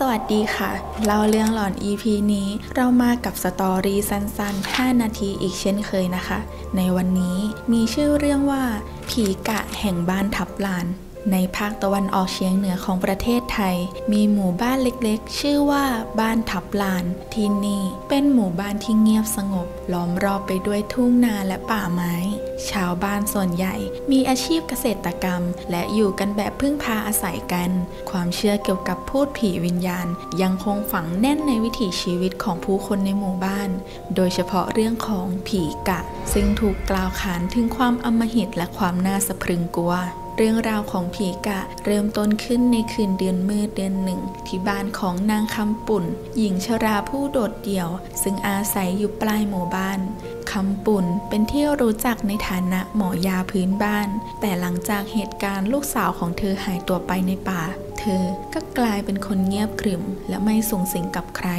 สวัสดีค่ะ เล่าเรื่องหลอน EP นี้เรามากับสตอรี่สั้นๆ 5 นาทีอีกเช่นเคยนะคะ ในวันนี้มีชื่อเรื่องว่า ผีกะแห่งบ้านทับลาน ในภาคตะวันออกเฉียงเหนือของประเทศไทย มีหมู่บ้านเล็กๆ ชื่อว่าบ้านทับลาน ที่นี่เป็นหมู่บ้านที่เงียบสงบ ล้อมรอบไปด้วยทุ่งนาและป่าไม้ ชาวบ้านส่วนใหญ่มีอาชีพเกษตรกรรม และอยู่กันแบบพึ่งพาอาศัยกัน ความเชื่อเกี่ยวกับพูดผีวิญญาณ ยังคงฝังแน่นในวิถีชีวิตของผู้คนในหมู่บ้าน โดยเฉพาะเรื่องของผีกะ ซึ่งถูกกล่าวขานถึงความอำมหิตและความน่าสะพรึงกลัว เรื่องราวของผีกะเริ่มต้นขึ้นในคืนเดือนมืดเดือนหนึ่ง ที่บ้านของนางคำปุ่น หญิงชราผู้โดดเดี่ยว ซึ่งอาศัยอยู่ปลายหมู่บ้านคำปุ่นเป็นที่รู้จักในฐานะหมอยาพื้นบ้าน แต่หลังจากเหตุการณ์ลูกสาวของเธอหายตัวไปในป่า เธอก็กลายเป็นคนเงียบขรึมและไม่ส่งสิงกับใคร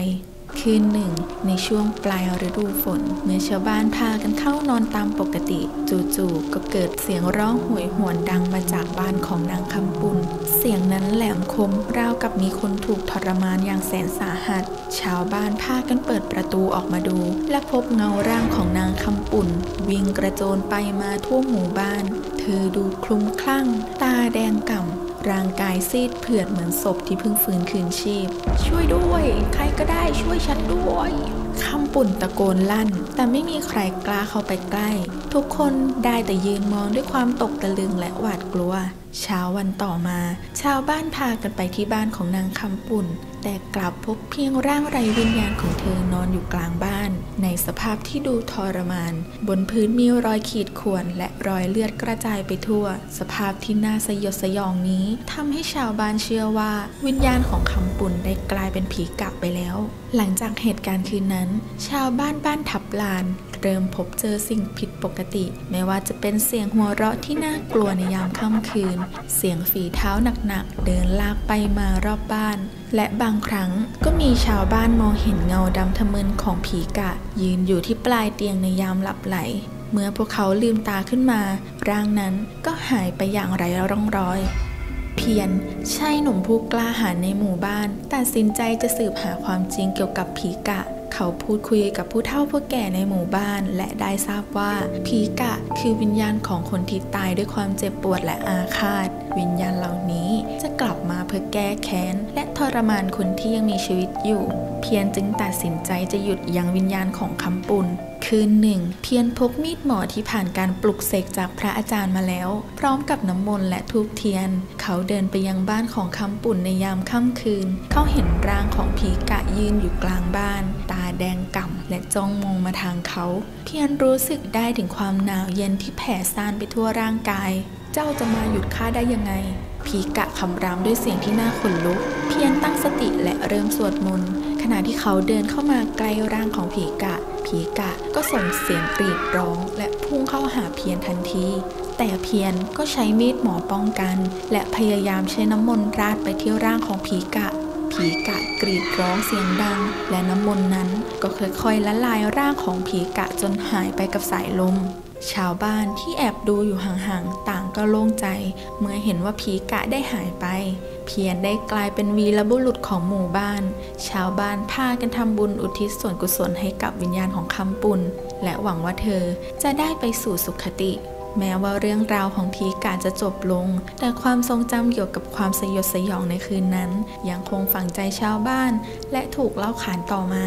คืนหนึ่ง ในช่วงปลายฤดูฝน เมื่อชาวบ้านพากันเข้านอนตามปกติ จู่ๆก็เกิดเสียงร้องโหวยหวนดังมาจากบ้านของนางคำปุนเสียงนั้นแหลมคมราวกับมีคนถูกทรมานอย่างแสนสาหัส ชาวบ้านพากันเปิดประตูออกมาดู และพบเงาร่างของนางคำปุ่น วิ่งกระโจนไปมาทั่วหมู่บ้าน เธอดูคลุ้มคลั่ง ตาแดงก่ำร่างกายซีดเผือดเหมือนศพที่เพิ่งฟื้นคืนชีพ ช่วยด้วย ก็ได้ช่วยฉันด้วยคำปุ่นตะโกนลั่น แต่ไม่มีใครกล้าเข้าไปใกล้ ทุกคนได้แต่ยืนมองด้วยความตกตะลึงและหวาดกลัว เช้าวันต่อมา ชาวบ้านพากันไปที่บ้านของนางคำปุ่น แต่กลับพบเพียงร่างไร้วิญญาณของเธอนอนอยู่กลางบ้าน ในสภาพที่ดูทรมาน บนพื้นมีรอยขีดข่วนและรอยเลือดกระจายไปทั่ว สภาพที่น่าสยดสยองนี้ทำให้ชาวบ้านเชื่อว่า วิญญาณของคำปุ่นได้กลายเป็นผีกะไปแล้ว หลังจากเหตุการณ์คืนนั้น ชาวบ้านบ้านทับลาน เริ่มพบเจอสิ่งผิดปกติ ไม่ว่าจะเป็นเสียงหัวเราะที่น่ากลัวในยามค่ำคืน เสียงฝีเท้าหนักๆ เดินลากไปมารอบบ้าน และบางครั้งก็มีชาวบ้านมองเห็นเงาดำทะมึนของผีกะ ยืนอยู่ที่ปลายเตียงในยามหลับไหลเมื่อพวกเขาลืมตาขึ้นมา ร่างนั้นก็หายไปอย่างไร้ร่องรอย เพียรชายหนุ่มผู้กล้าหาญในหมู่บ้านตัดสินใจจะสืบหาความจริงเกี่ยวกับผีกะ เขาพูดคุยกับผู้เฒ่าผู้แก่ในหมู่บ้าน และได้ทราบว่าผีกะคือวิญญาณของคนที่ตายด้วยความเจ็บปวดและอาฆาต วิญญาณเหล่านี้จะกลับมาเพื่อแก้แค้น และทรมานคนที่ยังมีชีวิตอยู่ เพียนจึงตัดสินใจจะหยุดยั้งวิญญาณของคำปุน คืนหนึ่งเพียรพกมีดหมอที่ผ่านการปลุกเสกจากพระอาจารย์มาแล้ว พร้อมกับน้ำมนต์และทูบเทียน เขาเดินไปยังบ้านของคำปุ่นในยามค่ำคืน เขาเห็นร่างของผีกะยืนอยู่กลางบ้าน ตาแดงก่ำและจ้องมองมาทางเขาเพียรรู้สึกได้ถึงความหนาวเย็นที่แผ่ซ่านไปทั่วร่างกาย เจ้าจะมาหยุดข้าได้ยังไงผีกะคำรามด้วยเสียงที่น่าขนลุก เพียรตั้งสติและเริ่มสวดมนต์ ขณะที่เขาเดินเข้ามาใกล้ร่างของผีกะ ผีกะก็ส่งเสียงกรีดร้องและพุ่งเข้าหาเพียรทันที แต่เพียรก็ใช้มีดหมอป้องกัน และพยายามใช้น้ำมนต์ราดไปที่ร่างของผีกะผีกะกรีดร้องเสียงดัง และน้ำมนต์นั้นก็ค่อยๆละลายร่างของผีกะจนหายไปกับสายลม ชาวบ้านที่แอบดูอยู่ห่างๆ ต่างก็โล่งใจ เมื่อเห็นว่าผีกะได้หายไป เพียรได้กลายเป็นวีรบุรุษของหมู่บ้าน ชาวบ้านพากันทำบุญอุทิศส่วนกุศลให้กับวิญญาณของคำปุนและหวังว่าเธอจะได้ไปสู่สุขติ แม้ว่าเรื่องราวของผีกาจะจบลง แต่ความทรงจำเกี่ยวกับความสยดสยองในคืนนั้น ยังคงฝังใจชาวบ้าน และถูกเล่าขานต่อมา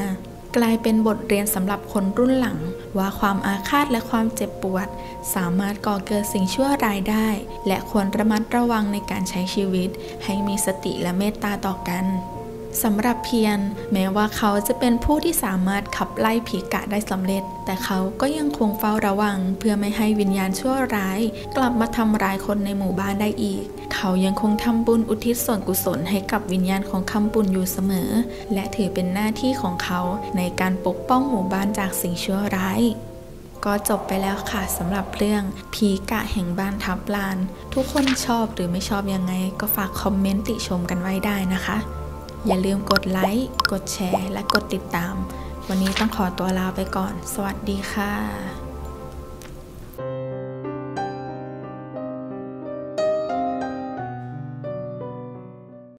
กลายเป็นบทเรียนสำหรับคนรุ่นหลัง ว่าความอาฆาตและความเจ็บปวด สามารถก่อเกิดสิ่งชั่วร้ายได้ และควรระมัดระวังในการใช้ชีวิต ให้มีสติและเมตตาต่อกันสำหรับเพียรแม้ว่าเขาจะเป็นผู้ที่สามารถขับไล่ผีกะได้สำเร็จ แต่เขาก็ยังคงเฝ้าระวัง เพื่อไม่ให้วิญญาณชั่วร้าย กลับมาทำร้ายคนในหมู่บ้านได้อีก เขายังคงทำบุญอุทิศส่วนกุศลให้กับวิญญาณของคำปุญอยู่เสมอ และถือเป็นหน้าที่ของเขาในการปกป้องหมู่บ้านจากสิ่งชั่วร้ายก็จบไปแล้วค่ะสำหรับเรื่องผีกะแห่งบ้านทับลาน ทุกคนชอบหรือไม่ชอบยังไง ก็ฝากคอมเมนต์ติชมกันไว้ได้นะคะ อย่าลืมกดไลค์กดแชร์ และกดติดตาม วันนี้ต้องขอตัวลาไปก่อน สวัสดีค่ะ